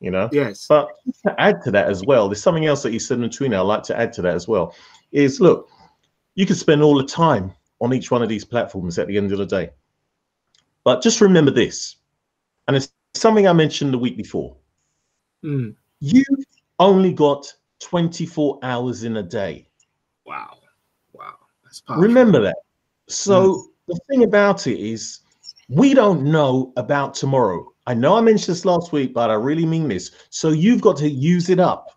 you know. Yes. But to add to that as well, there's something else that you said in between. I'd like to add to that as well. Is look, you can spend all the time on each one of these platforms at the end of the day. But just remember this, and it's something I mentioned the week before. Mm. You've only got 24 hours in a day. Wow. Remember that. So mm. the thing about it is, we don't know about tomorrow. I know I mentioned this last week, but I really mean this. So you've got to use it up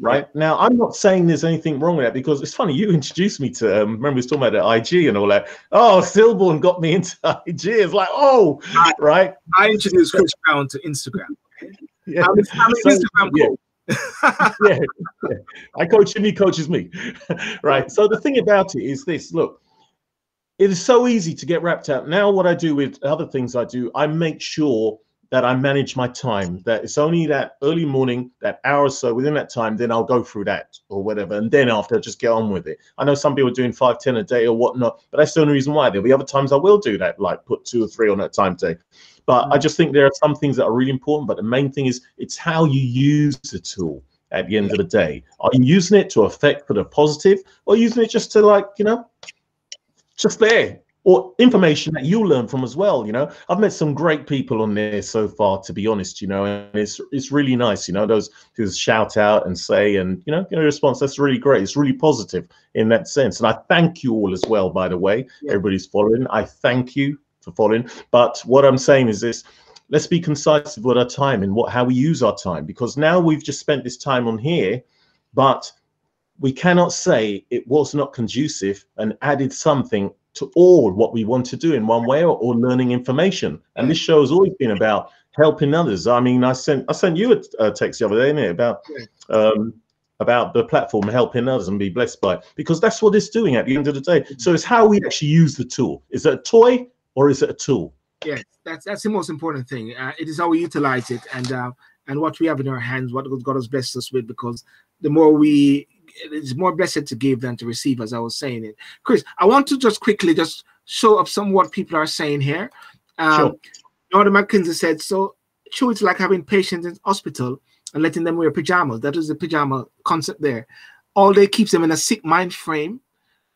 right now i'm not saying there's anything wrong with that because it's funny you introduced me to um, remember we was talking about the ig and all that oh Sylbourne got me into ig it's like oh I, right i introduced chris browne to instagram yeah. So, instagram yeah. yeah, yeah, I coach him, he coaches me. right. So the thing about it is this look, it is so easy to get wrapped up. Now, what I do with other things I do, I make sure that I manage my time. That it's only that early morning, that hour or so within that time, then I'll go through that or whatever. And then after, I'll just get on with it. I know some people are doing five, 10 a day or whatnot, but that's the only reason why. There'll be other times I will do that, like put two or three on that time day. But. I mm. just think there are some things that are really important. But the main thing is it's how you use the tool at the end of the day. Are you using it to affect for the positive or using it just to like, you know, just there or information that you learn from as well. You know, I've met some great people on there so far, to be honest. You know, and it's it's really nice. You know, those who shout out and say and you know get a response. That's really great. It's really positive in that sense. And I thank you all as well. By the way, yeah. everybody's following. I thank you for following. But what I'm saying is this. Let's be concise with our time and what how we use our time because now we've just spent this time on here, but we cannot say it was not conducive and added something to all what we want to do in one way or, or learning information. And this show has always been about helping others. I mean, I sent I sent you a, a text the other day, innit, about um, about the platform helping others and be blessed by it, because that's what it's doing at the end of the day. So it's how we actually use the tool. Is it a toy or is it a tool? Yes, that's that's the most important thing. Uh, it is how we utilize it and uh, and what we have in our hands, what God has blessed us with. Because the more we it's more blessed to give than to receive, as I was saying it. Chris, I want to just quickly just show up some what people are saying here. Um, sure. Norman McKenzie said, so sure, it's like having patients in hospital and letting them wear pajamas. That is the pajama concept there. All day keeps them in a sick mind frame,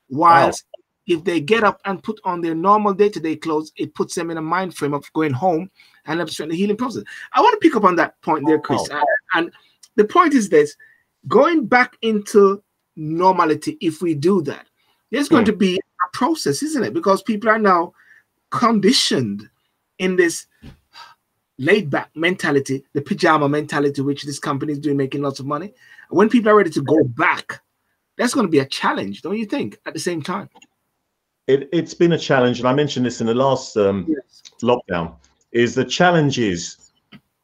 whilst. If they get up and put on their normal day-to-day clothes, it puts them in a mind frame of going home and obstructing the healing process. I want to pick up on that point there, Chris. Uh, and the point is this going back into normality, if we do that, there's going to be a process, isn't it? Because people are now conditioned in this laid back mentality, the pajama mentality, which this company is doing, making lots of money. When people are ready to go back, that's going to be a challenge, don't you think? At the same time, it, has been a challenge, and I mentioned this in the last um, yes. lockdown. Is the challenges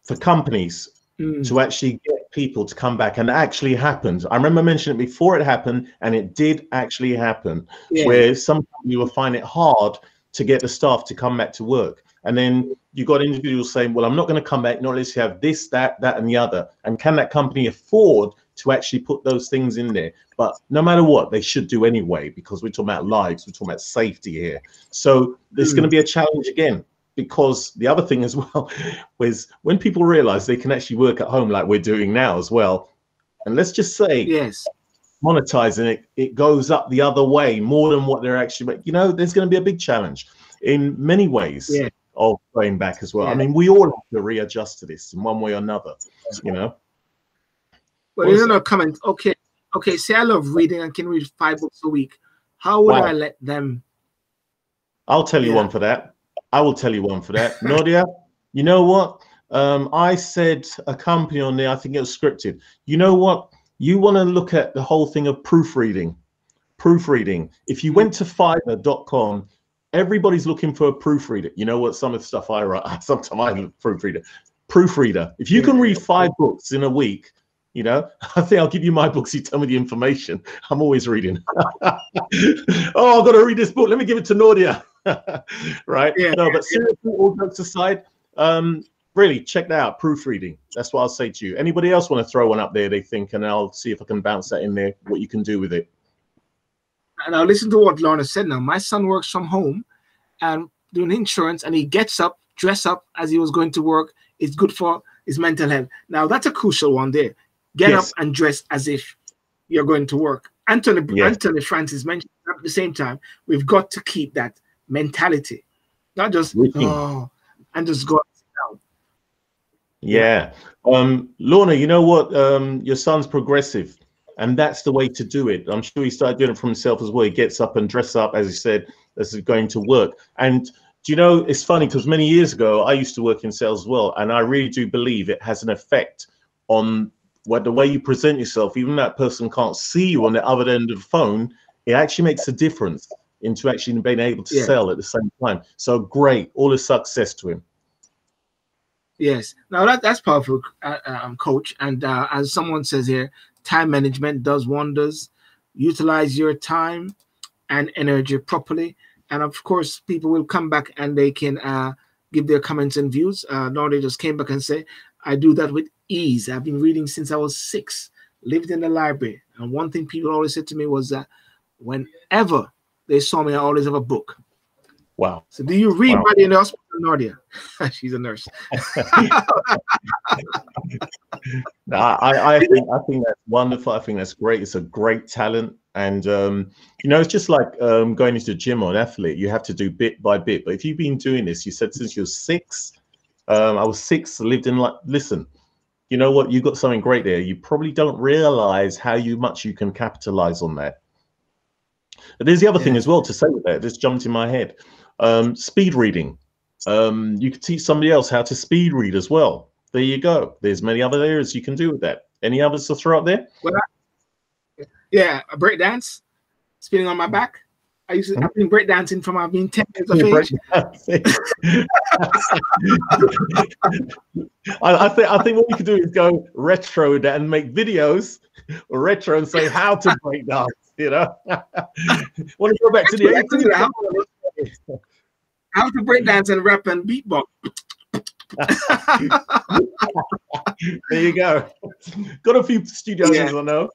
for companies mm. to actually get people to come back and it actually happened. I remember mentioning it before it happened, and it did actually happen. Yeah. Where some you will find it hard to get the staff to come back to work. And then you got individuals saying, Well, I'm not going to come back, not unless you have this, that, that, and the other. And can that company afford to actually put those things in there? But no matter what, they should do anyway, because we're talking about lives, we're talking about safety here. So there's mm. going to be a challenge again because the other thing as well was when people realize they can actually work at home like we're doing now as well and let's just say yes monetizing it it goes up the other way more than what they're actually but you know there's going to be a big challenge in many ways yeah. of going back as well yeah. i mean we all have to readjust to this in one way or another you know well there's another comment okay okay say i love reading and can read five books a week how would wow. i let them i'll tell you yeah. one for that I will tell you one for that. Nadia, you know what? Um, I said a company on there, I think it was scripted. You know what? You want to look at the whole thing of proofreading. Proofreading. If you went to fiverr.com, everybody's looking for a proofreader. You know what? Some of the stuff I write, sometimes I look proofreader. Proofreader. If you can read five books in a week, you know, I think I'll give you my books. You tell me the information. I'm always reading. oh, I've got to read this book. Let me give it to Nadia. right? Yeah, no, but seriously, all jokes aside, um, really check that out. Proofreading. That's what I'll say to you. Anybody else want to throw one up there? They think, and I'll see if I can bounce that in there. What you can do with it. And I'll listen to what Lorna said. Now, my son works from home and doing insurance, and he gets up, dress up as he was going to work. It's good for his mental health. Now, that's a crucial one there. Get yes. up and dress as if you're going to work. Anthony yes. Anthony Francis mentioned at the same time, we've got to keep that mentality, not just oh, and just go. Yeah. Um, Lorna, you know what? Um, your son's progressive. And that's the way to do it. I'm sure he started doing it for himself as well. He gets up and dress up, as he said, as he's going to work. And do you know, it's funny because many years ago, I used to work in sales as well. And I really do believe it has an effect on what the way you present yourself, even that person can't see you on the other end of the phone, it actually makes a difference into actually being able to yeah. sell at the same time. So great, all the success to him. Yes, now that that's powerful, uh, um, coach. And uh, as someone says here, time management does wonders. Utilize your time and energy properly, and of course, people will come back and they can uh, give their comments and views. Uh, they just came back and say, "I do that with ease. I've been reading since I was six. Lived in the library, and one thing people always said to me was that whenever they saw me, I always have a book. Wow. So do you read wow. In the Hospital, Nardia? She's a nurse. no, I, I think I think that's wonderful. I think that's great. It's a great talent. And um, you know, it's just like um, going into the gym or an athlete. You have to do bit by bit. But if you've been doing this, you said since you're six, um, I was six, lived in like listen, you know what, you've got something great there. You probably don't realize how you much you can capitalize on that. But there's the other yeah. thing as well to say with that. This jumped in my head. Um, speed reading. Um, you could teach somebody else how to speed read as well. There you go. There's many other areas you can do with that. Any others to throw out there? Well, yeah, a break dance, spinning on my back. I used to, hmm? I've been breakdancing from I've been 10 years of age. I, I, think I think what we could do is go retro and make videos retro and say how to break dance, you know. Want to go back to the 80s? How to break dance and rap and beatbox. there you go. Got a few studios, yeah. I know.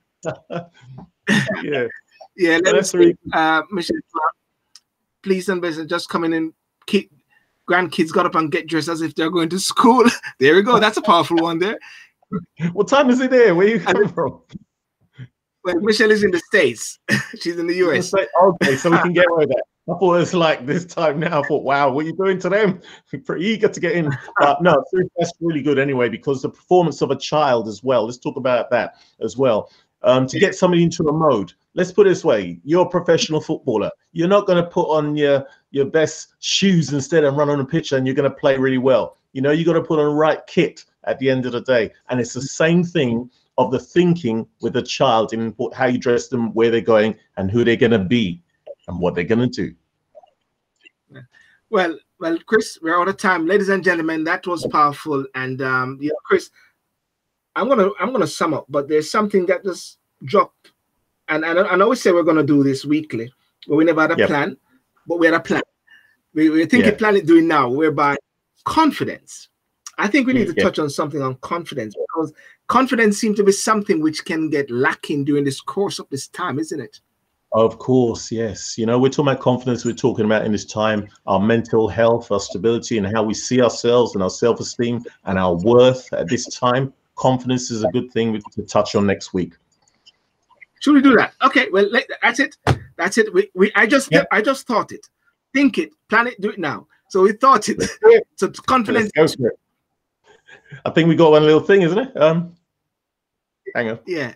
yeah. Yeah, let us see. Uh, Michelle please and business just coming in. Kid, grandkids got up and get dressed as if they're going to school. there we go. That's a powerful one there. What time is it there? Where you coming from? Well, Michelle is in the States. She's in the US. Okay, so we can get away with that. I thought it was like this time now. I thought, wow, what are you doing to them? Pretty eager to get in. But no, that's really good anyway, because the performance of a child as well. Let's talk about that as well. Um, to get somebody into a mode. Let's put it this way: you're a professional footballer. You're not going to put on your your best shoes instead and run on a pitch, and you're going to play really well. You know, you got to put on the right kit at the end of the day, and it's the same thing of the thinking with a child in how you dress them, where they're going, and who they're going to be, and what they're going to do. Well, well, Chris, we're out of time, ladies and gentlemen. That was powerful, and um, yeah, Chris, I'm gonna I'm gonna sum up, but there's something that just dropped, and and I always say we're gonna do this weekly, but we never had a yep. plan, but we had a plan. We, we think yeah. the plan is doing now, whereby confidence. I think we mm, need to yeah. touch on something on confidence because confidence seems to be something which can get lacking during this course of this time, isn't it? Of course, yes. You know, we're talking about confidence. We're talking about in this time our mental health, our stability, and how we see ourselves and our self esteem and our worth at this time confidence is a good thing we to touch on next week. Should we do that? Okay, well, that's it. That's it. We, we I just yep. I just thought it. Think it, plan it, do it now. So we thought it. so confidence. It. I think we got one little thing, isn't it? Um, hang on. Yeah.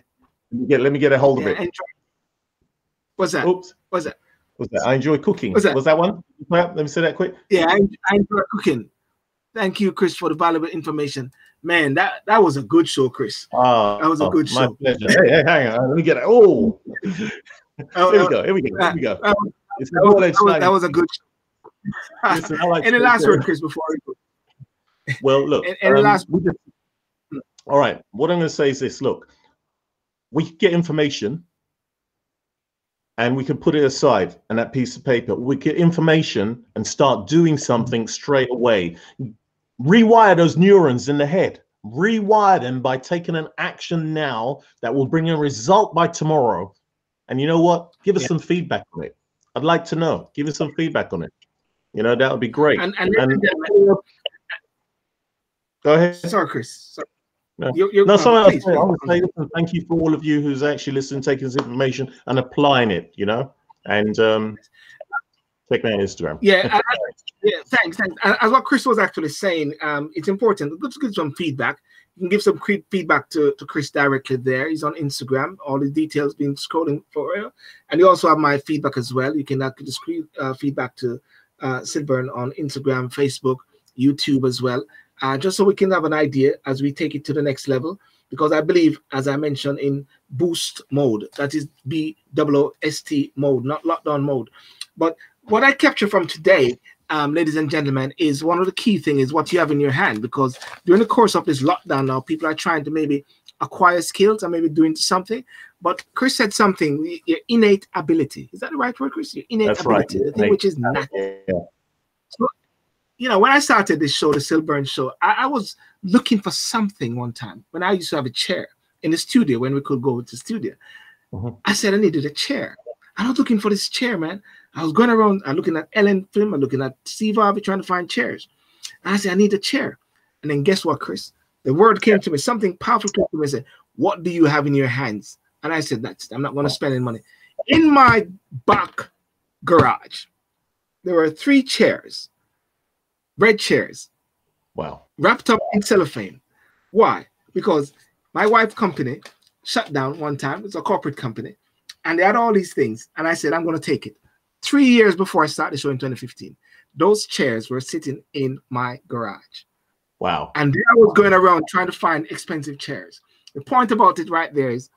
Let me get, let me get a hold yeah, of it. What's that? Oops. What's that? What's that? I enjoy cooking. What's that? Was that one? Let me say that quick. Yeah, I, I enjoy cooking. Thank you, Chris, for the valuable information. Man, that that was a good show, Chris. Oh, that was a oh, good show. Pleasure. hey, hey, hang on. Let me get it. Oh, oh here we go. Here we go. Here we go. Uh, that, was, that, was, that was a good show. Listen, like Any last word, Chris, before we go? Well, look. Any um, last all right. What I'm going to say is this look, we get information and we can put it aside and that piece of paper. We get information and start doing something straight away. Rewire those neurons in the head. Rewire them by taking an action now that will bring a result by tomorrow. And you know what? Give us yeah. some feedback on it. I'd like to know. Give us some feedback on it. You know that would be great. And, and, and go ahead. Sorry chris. Sorry. No, you're, you're, no, I would say listen, thank you for all of you who's actually listening, taking this information and applying it, you know. And um, Check me on Instagram. Yeah, I, yeah. Thanks, thanks. As what Chris was actually saying, um, it's important. Let's give some feedback. You can give some feedback to, to Chris directly there. He's on Instagram. All the details being scrolling for you. And you also have my feedback as well. You can actually just uh, feedback to uh, Sylbourne on Instagram, Facebook, YouTube as well, uh, just so we can have an idea as we take it to the next level. Because I believe, as I mentioned, in boost mode, that is B O S T mode, not lockdown mode. But what I capture from today, um, ladies and gentlemen, is one of the key things is what you have in your hand. Because during the course of this lockdown now, people are trying to maybe acquire skills or maybe doing something. But Chris said something, your innate ability. Is that the right word, Chris? Your innate That's ability, right. the thing which is natural. Yeah. So, you know, when I started this show, the Sylbourne show, I, I, was looking for something one time when I used to have a chair in the studio when we could go to the studio. Mm-hmm. I said I needed a chair. I was looking for this chair, man. I was going around, I'm looking at Ellen film, I'm looking at Steve Harvey trying to find chairs. And I said, I need a chair. And then guess what, Chris? The word came to me, something powerful came to me and said, What do you have in your hands? And I said, That's I'm not going to spend any money. In my back garage, there were three chairs, red chairs. Wow. Wrapped up in cellophane. Why? Because my wife company shut down one time. It's a corporate company. And they had all these things. And I said, I'm going to take it. Three years before I started the show in 2015, those chairs were sitting in my garage. Wow. And I was going around trying to find expensive chairs. The point about it right there is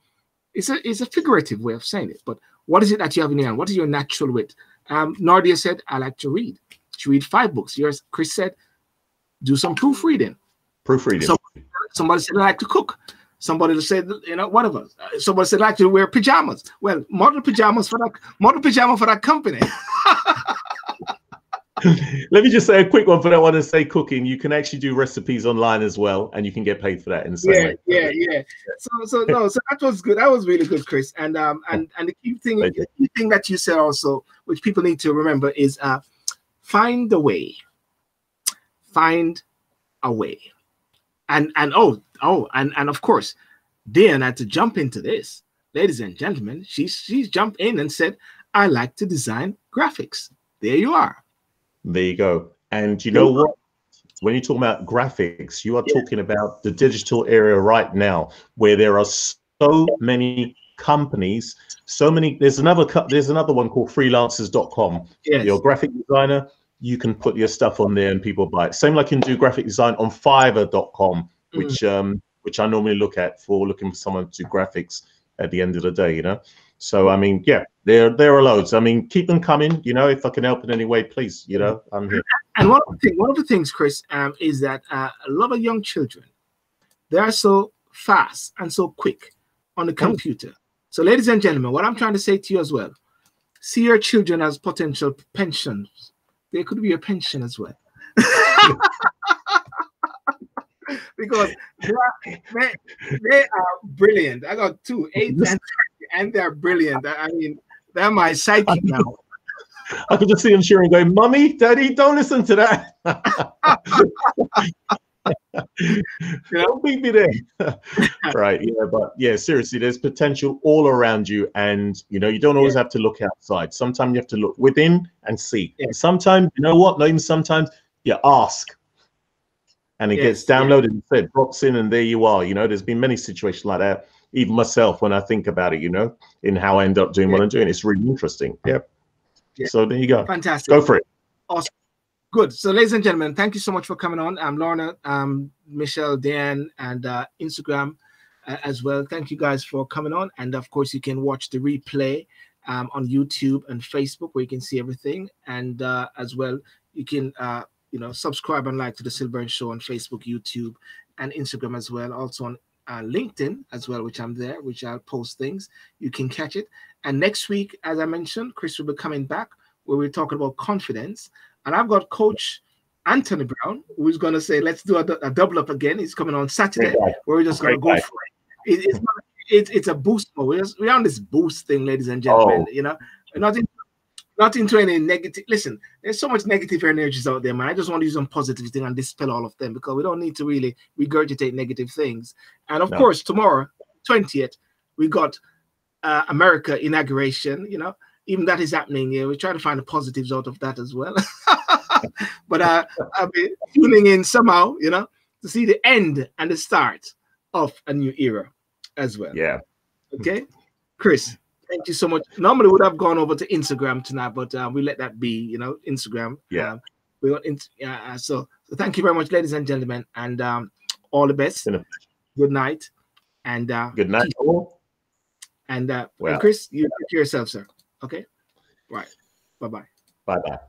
it's a it's a figurative way of saying it, but what is it that you have in your hand? What is your natural wit? Um, Nardia said, I like to read. She read five books. Yours, Chris said, do some proofreading. Proofreading. Somebody, somebody said, I like to cook. Somebody said, you know, whatever. Somebody said, I like to wear pajamas. Well, model pajamas for that model pajama for that company. Let me just say a quick one for that one to say cooking. You can actually do recipes online as well, and you can get paid for that in yeah, way. Yeah, yeah. So, so no, so that was good. That was really good, Chris. And um, and and the key thing, the key thing that you said also, which people need to remember, is uh, find a way. Find a way. And and oh oh and and of course, Dan had to jump into this, ladies and gentlemen. She's she's jumped in and said, "I like to design graphics." There you are. There you go. And you know what? When you talk about graphics, you are yeah. talking about the digital area right now, where there are so many companies, so many. There's another there's another one called freelancers.com. Yes. Your graphic designer, you can put your stuff on there and people buy it. Same like you can do graphic design on Fiverr.com, which mm. um which I normally look at for looking for someone to do graphics at the end of the day, you know. So I mean, yeah, there there are loads. I mean, keep them coming. You know, if I can help in any way, please. You know, I'm here. And one of the things, one of the things, Chris, um, is that uh, a lot of young children, they are so fast and so quick on the mm. computer. So, ladies and gentlemen, what I'm trying to say to you as well, see your children as potential pensions. They could be a pension as well. because they are, they, they are brilliant. I got two, eight and and they're brilliant. I mean, they're my sidekick now. I could just see him cheering, going, "Mummy, Daddy, don't listen to that." Don't beat me there. right, yeah, but yeah, seriously, there's potential all around you, and you know, you don't always yeah. have to look outside. Sometimes you have to look within and see. Yeah. And sometimes, you know what? Not even sometimes, you ask, and it yes, gets downloaded yeah. and said, drops in, and there you are. You know, there's been many situations like that even myself when I think about it, you know, in how I end up doing what I'm doing. It's really interesting. Yeah. yeah. So there you go. Fantastic. Go for it. Awesome. Good. So, ladies and gentlemen, thank you so much for coming on. I'm Lorna, um, Michelle, Dan, and uh, Instagram uh, as well. Thank you guys for coming on. And of course, you can watch the replay um, on YouTube and Facebook where you can see everything. And uh, as well, you can uh, you know subscribe and like to the Sylbourne Show on Facebook, YouTube, and Instagram as well. Also on uh, LinkedIn as well, which I'm there, which I'll post things. You can catch it. And next week, as I mentioned, Chris will be coming back where we're talking about confidence. And I've got Coach Anthony Brown, who's going to say, let's do a, a, double up again. He's coming on Saturday, where we're just going to go for it. it it's, not, it, it's a boost mode. We're, just, we're on this boost thing, ladies and gentlemen. Oh. You know, not in not into any negative. Listen, there's so much negative energies out there, man. I just want to use some positive thing and dispel all of them because we don't need to really regurgitate negative things. And of no. course, tomorrow, 20th, we got uh, America inauguration, you know, even that is happening. Yeah, we try to find the positives out of that as well. but uh, I'll be tuning in somehow, you know, to see the end and the start of a new era as well. Yeah. Okay, Chris. Thank you so much. Normally would have gone over to Instagram tonight, but uh, we let that be. You know, Instagram. Yeah. Uh, we got in, uh, so, so thank you very much, ladies and gentlemen, and um, all the best. Good night, and uh, good night. And uh, well, and Chris, you take yourself, sir. Okay. Right. Bye bye. Bye bye.